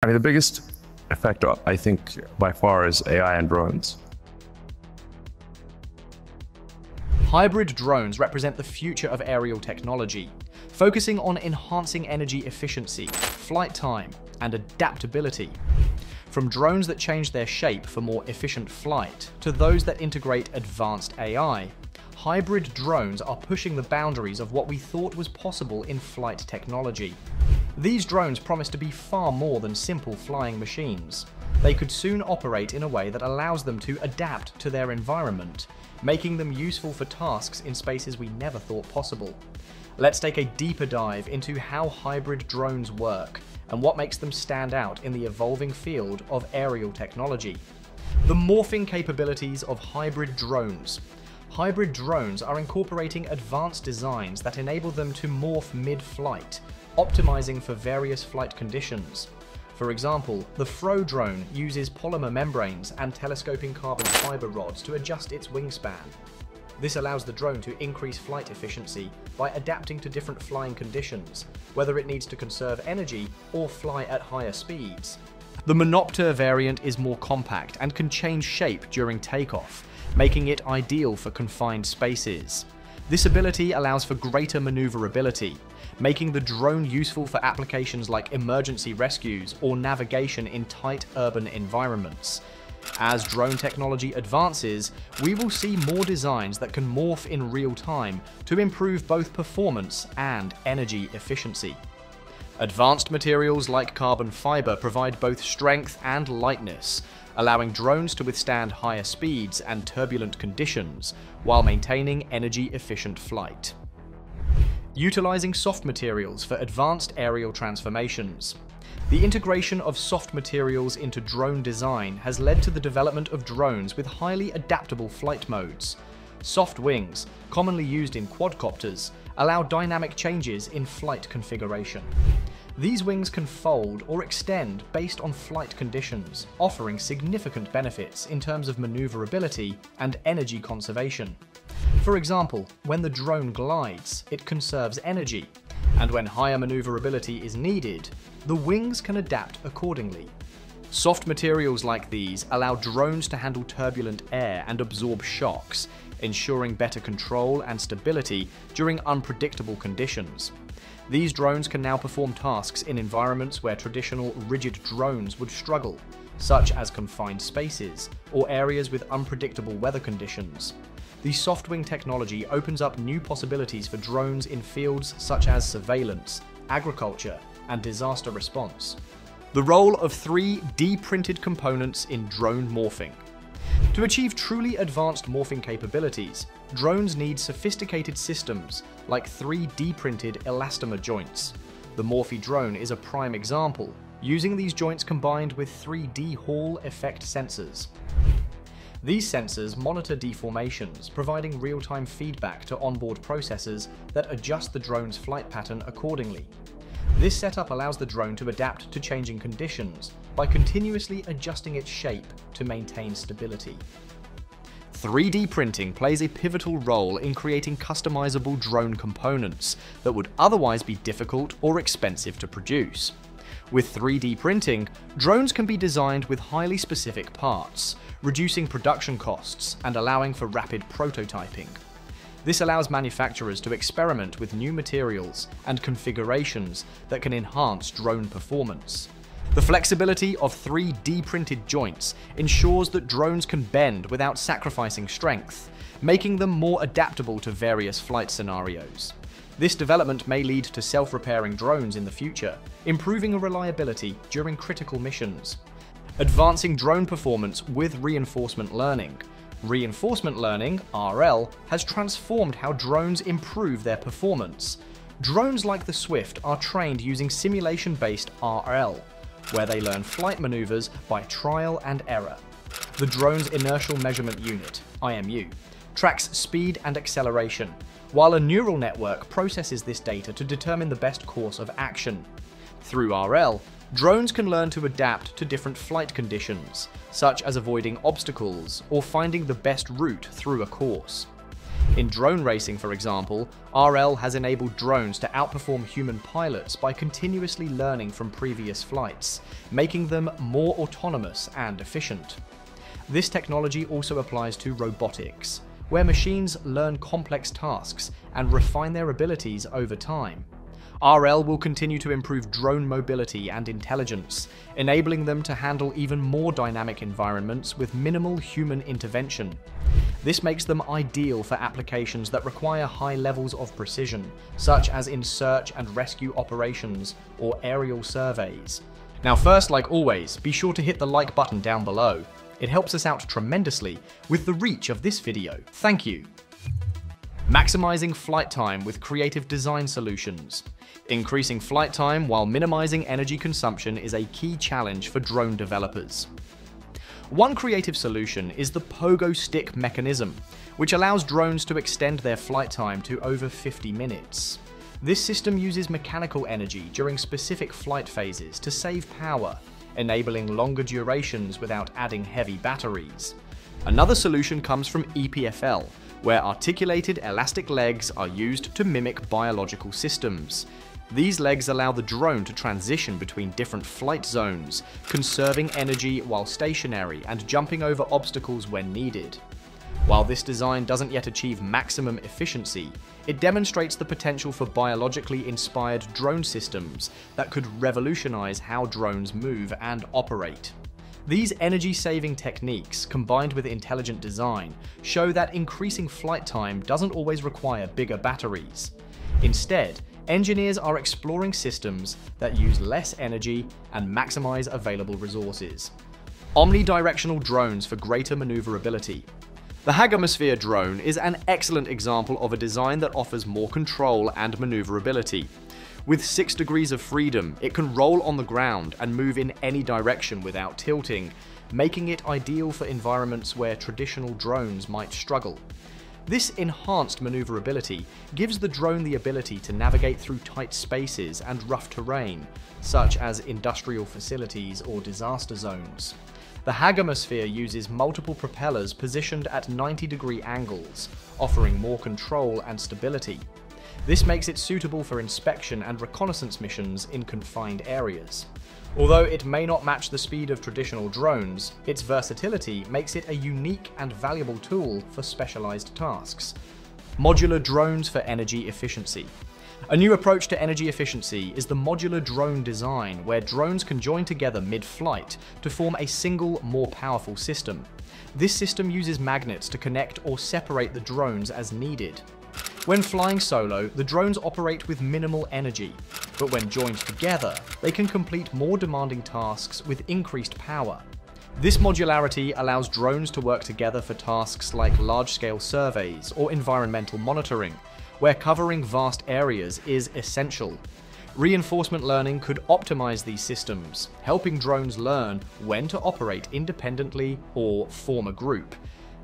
I mean, the biggest effect, I think, by far is AI and drones. Hybrid drones represent the future of aerial technology, focusing on enhancing energy efficiency, flight time, and adaptability. From drones that change their shape for more efficient flight, to those that integrate advanced AI, hybrid drones are pushing the boundaries of what we thought was possible in flight technology. These drones promise to be far more than simple flying machines. They could soon operate in a way that allows them to adapt to their environment, making them useful for tasks in spaces we never thought possible. Let's take a deeper dive into how hybrid drones work and what makes them stand out in the evolving field of aerial technology. The morphing capabilities of hybrid drones. Hybrid drones are incorporating advanced designs that enable them to morph mid-flight, optimizing for various flight conditions. For example, the Fro drone uses polymer membranes and telescoping carbon fiber rods to adjust its wingspan. This allows the drone to increase flight efficiency by adapting to different flying conditions, whether it needs to conserve energy or fly at higher speeds. The Monopter variant is more compact and can change shape during takeoff, making it ideal for confined spaces. This ability allows for greater maneuverability, making the drone useful for applications like emergency rescues or navigation in tight urban environments. As drone technology advances, we will see more designs that can morph in real time to improve both performance and energy efficiency. Advanced materials like carbon fiber provide both strength and lightness, allowing drones to withstand higher speeds and turbulent conditions while maintaining energy efficient flight utilizing soft materials for advanced aerial transformations. The integration of soft materials into drone design has led to the development of drones with highly adaptable flight modes. Soft wings, commonly used in quadcopters, allow dynamic changes in flight configuration. These wings can fold or extend based on flight conditions, offering significant benefits in terms of maneuverability and energy conservation. For example, when the drone glides, it conserves energy, and when higher maneuverability is needed, the wings can adapt accordingly. Soft materials like these allow drones to handle turbulent air and absorb shocks, ensuring better control and stability during unpredictable conditions. These drones can now perform tasks in environments where traditional rigid drones would struggle, such as confined spaces or areas with unpredictable weather conditions. The Softwing technology opens up new possibilities for drones in fields such as surveillance, agriculture, and disaster response. The role of 3D printed components in drone morphing. To achieve truly advanced morphing capabilities, drones need sophisticated systems like 3D printed elastomer joints. The Morphy drone is a prime example, using these joints combined with 3D Hall effect sensors. These sensors monitor deformations, providing real-time feedback to onboard processors that adjust the drone's flight pattern accordingly. This setup allows the drone to adapt to changing conditions by continuously adjusting its shape to maintain stability. 3D printing plays a pivotal role in creating customizable drone components that would otherwise be difficult or expensive to produce. With 3D printing, drones can be designed with highly specific parts, reducing production costs and allowing for rapid prototyping. This allows manufacturers to experiment with new materials and configurations that can enhance drone performance. The flexibility of 3D printed joints ensures that drones can bend without sacrificing strength, making them more adaptable to various flight scenarios. This development may lead to self-repairing drones in the future, improving reliability during critical missions. Advancing drone performance with reinforcement learning. Reinforcement learning, RL, has transformed how drones improve their performance. Drones like the Swift are trained using simulation-based RL, where they learn flight maneuvers by trial and error. The drone's Inertial Measurement Unit, IMU, tracks speed and acceleration, while a neural network processes this data to determine the best course of action. Through RL, drones can learn to adapt to different flight conditions, such as avoiding obstacles or finding the best route through a course. In drone racing, for example, RL has enabled drones to outperform human pilots by continuously learning from previous flights, making them more autonomous and efficient. This technology also applies to robotics, where machines learn complex tasks and refine their abilities over time. RL will continue to improve drone mobility and intelligence, enabling them to handle even more dynamic environments with minimal human intervention. This makes them ideal for applications that require high levels of precision, such as in search and rescue operations or aerial surveys. Now first, like always, be sure to hit the like button down below. It helps us out tremendously with the reach of this video. Thank you. Maximizing flight time with creative design solutions. Increasing flight time while minimizing energy consumption is a key challenge for drone developers. One creative solution is the pogo stick mechanism, which allows drones to extend their flight time to over 50 minutes. This system uses mechanical energy during specific flight phases to save power, enabling longer durations without adding heavy batteries. Another solution comes from EPFL, where articulated elastic legs are used to mimic biological systems. These legs allow the drone to transition between different flight zones, conserving energy while stationary and jumping over obstacles when needed. While this design doesn't yet achieve maximum efficiency, it demonstrates the potential for biologically inspired drone systems that could revolutionize how drones move and operate. These energy-saving techniques, combined with intelligent design, show that increasing flight time doesn't always require bigger batteries. Instead, engineers are exploring systems that use less energy and maximize available resources. Omnidirectional drones for greater maneuverability. The Hagamosphere drone is an excellent example of a design that offers more control and maneuverability. With 6 degrees of freedom, it can roll on the ground and move in any direction without tilting, making it ideal for environments where traditional drones might struggle. This enhanced maneuverability gives the drone the ability to navigate through tight spaces and rough terrain, such as industrial facilities or disaster zones. The Hagamosphere uses multiple propellers positioned at 90 degree angles, offering more control and stability. This makes it suitable for inspection and reconnaissance missions in confined areas. Although it may not match the speed of traditional drones, its versatility makes it a unique and valuable tool for specialized tasks. Modular drones for energy efficiency. A new approach to energy efficiency is the modular drone design, where drones can join together mid-flight to form a single, more powerful system. This system uses magnets to connect or separate the drones as needed, when flying solo, the drones operate with minimal energy, but when joined together, they can complete more demanding tasks with increased power. This modularity allows drones to work together for tasks like large-scale surveys or environmental monitoring, where covering vast areas is essential. Reinforcement learning could optimize these systems, helping drones learn when to operate independently or form a group,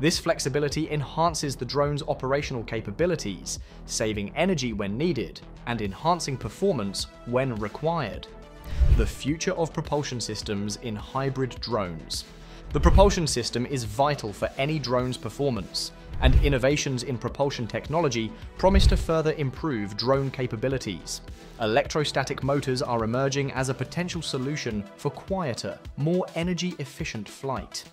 this flexibility enhances the drone's operational capabilities, saving energy when needed and enhancing performance when required. The future of propulsion systems in hybrid drones. The propulsion system is vital for any drone's performance, and innovations in propulsion technology promise to further improve drone capabilities. Electrostatic motors are emerging as a potential solution for quieter, more energy efficient flight.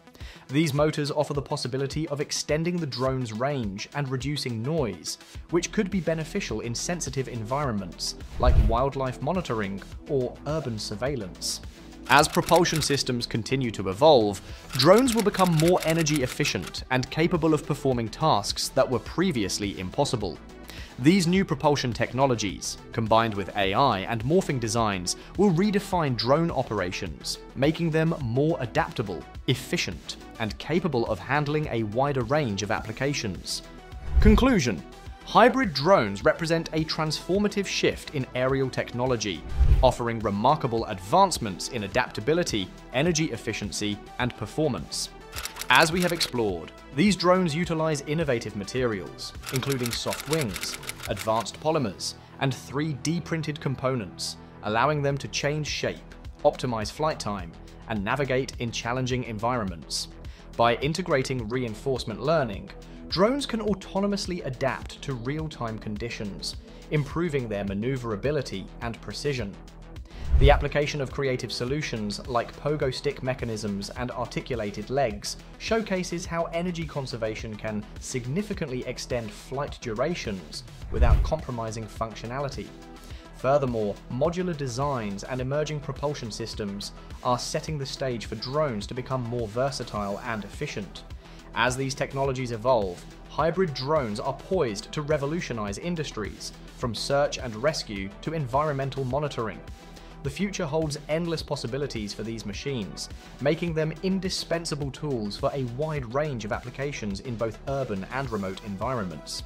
These motors offer the possibility of extending the drone's range and reducing noise, which could be beneficial in sensitive environments, like wildlife monitoring or urban surveillance. As propulsion systems continue to evolve, drones will become more energy efficient and capable of performing tasks that were previously impossible. These new propulsion technologies, combined with AI and morphing designs, will redefine drone operations, making them more adaptable, efficient, and capable of handling a wider range of applications. Conclusion Hybrid drones represent a transformative shift in aerial technology, offering remarkable advancements in adaptability, energy efficiency, and performance. As we have explored, these drones utilize innovative materials, including soft wings, advanced polymers, and 3D printed components, allowing them to change shape, optimize flight time, and navigate in challenging environments. By integrating reinforcement learning, Drones can autonomously adapt to real-time conditions, improving their maneuverability and precision. The application of creative solutions like pogo stick mechanisms and articulated legs showcases how energy conservation can significantly extend flight durations without compromising functionality. Furthermore, modular designs and emerging propulsion systems are setting the stage for drones to become more versatile and efficient. As these technologies evolve, hybrid drones are poised to revolutionize industries, from search and rescue to environmental monitoring. The future holds endless possibilities for these machines, making them indispensable tools for a wide range of applications in both urban and remote environments.